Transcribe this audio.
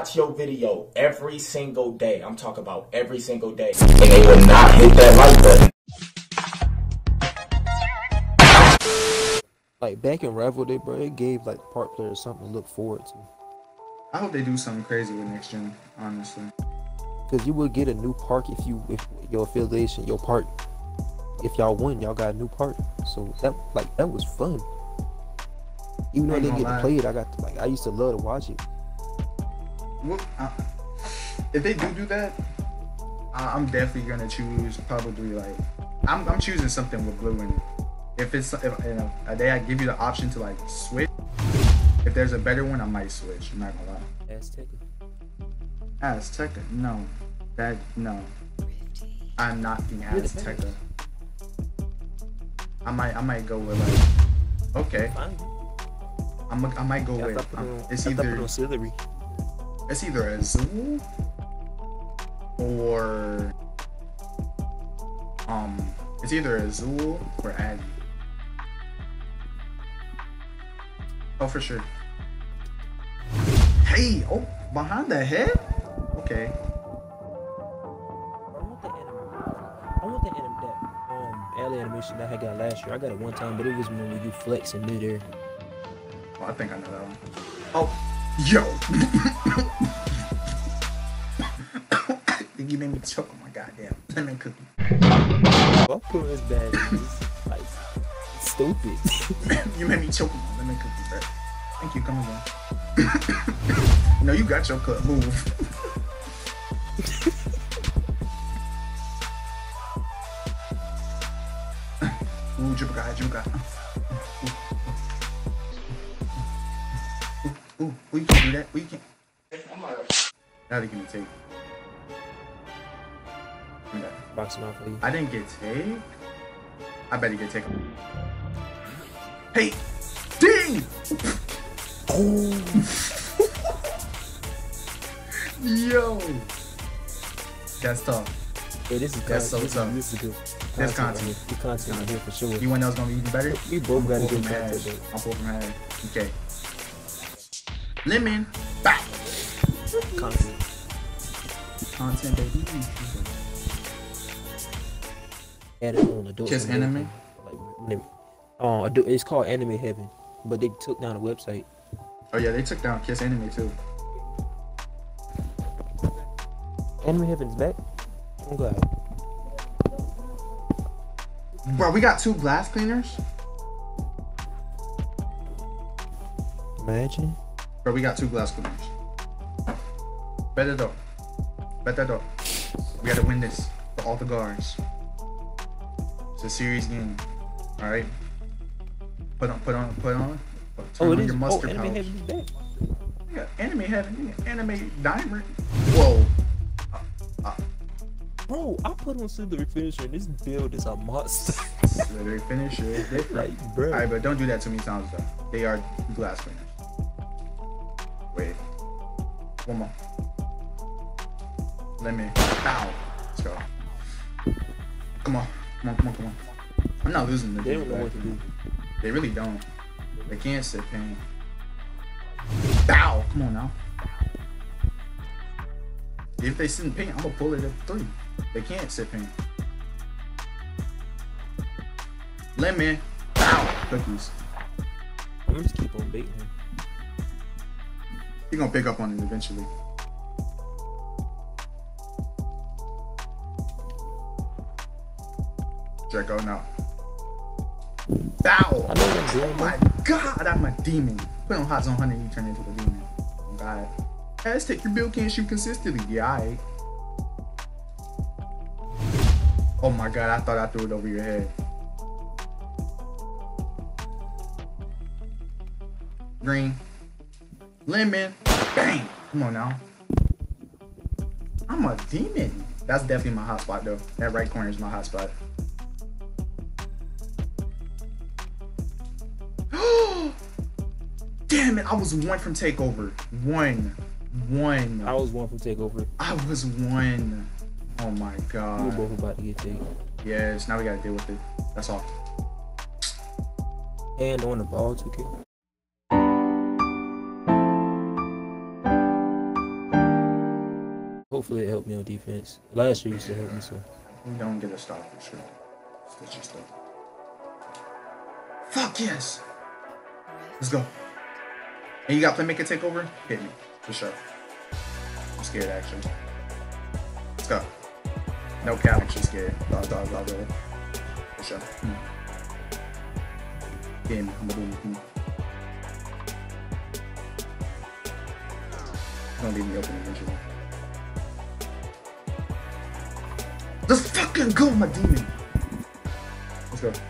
will watch your video every single day. I'm talking about every single day. And they will not hit that like button. Like back in Rival Day, bro, it gave like part players something to look forward to. I hope they do something crazy with next gen, honestly. Cause you will get a new park if you if your affiliation, your park. If y'all win, y'all got a new park. So that like that was fun. Even though I didn't get gonna to play it, I got to, like I used to love to watch it. Well, uh, if they do do that, I- I'm definitely gonna choose probably like I'm, I'm choosing something with blue in it. If it's if you know, they I give you the option to like switch. If there's a better one, I might switch. I'm not gonna lie. Aztec. Azteca, no, that no. I'm not the You're Azteca. I might I might go with like okay. I'm I might go with um, it's I thought put either. It's either Azul or um it's either Azul or Aggie. Oh for sure. Hey, oh behind the head? Okay. I want the anime. I want the anime that um animation that I got last year. I got it one time, but it was when you flex in midair. Oh, I think I know that one. Oh, yo. you made me choke on my goddamn lemon cookie. Fuck put this bad like stupid. you made me choke on my lemon cookie, bro. Thank you, come again. no, you got your cut. Move. Ooh, dribble guy, Ooh, ooh, can't do that. You can't. Now they give me take. Give me that. Boxing for you. I didn't get take. I better get take. Hey, ding! Yo, that's tough. Hey, this is That's so content. tough. This is good. That's Content. The content here for sure. You want else gonna be even better? We both gotta Pull get content. I'll pull from head. Okay. Lemon. Back. Content. Content, baby. Added on adult. Kiss Swim anime? everything. Like, Oh, adu- it's called Anime Heaven, but they took down the website. Oh yeah, they took down Kiss Anime too. Anime Heaven's back. I'm glad. Bro, we got two glass cleaners. Imagine. Bro, we got two glass cleaners. Better though. Better though. We gotta win this for all the guards. It's a serious game. Alright? Put on put on put on. Turn Oh, it on is. your Oh, mustard Anime pouch. Heaven's. Yeah, anime heaven, anime diamond. Whoa. Uh, uh. Bro, I put on Slithery Finisher and this build is a monster. Literally finish it. Different. like, bro. Alright, but don't do that too many times though. They are glass cleaners. Wait. One more. Let me. Ow. Let's go. Come on. Come on, come on, come on. I'm not losing the They don't know what to do. They really don't. They can't sit pain. Bow! Come on now. If they sit in pain, I'm gonna pull it at three. They can't sit pain. Lemon. Bow! Cookies. I'm just keep on baiting him. You're gonna pick up on it eventually. Draco, no. Bow! I know what I'm doing, Oh my god, I'm a demon. Put on Hot Zone Hunter, you turn into a demon. Oh god. take your build can't shoot consistently. Yeah, alright. Oh my god, I thought I threw it over your head. Green. Lemon. Bang! Come on now. I'm a demon. That's definitely my hot spot though. That right corner is my hot spot. Damn it, I was one from takeover. One. One. I was one from takeover. I was one. Oh my god. We were both about to get taken. Yes, now we gotta deal with it. That's all. And on the ball, 2K. Hopefully, it helped me on defense. Last year used to help me, so We don't get a stop for sure. That's just it. Fuck yes. Let's go. And you got playmaker take over? Hit me. For sure. I'm scared actually. Let's go. No cap, actually scared. Dog, dog, dog, dog. For sure. Hmm. Hit me. I'm gonna do hmm. Don't leave me open eventually. Fucking go, my demon. Let's go.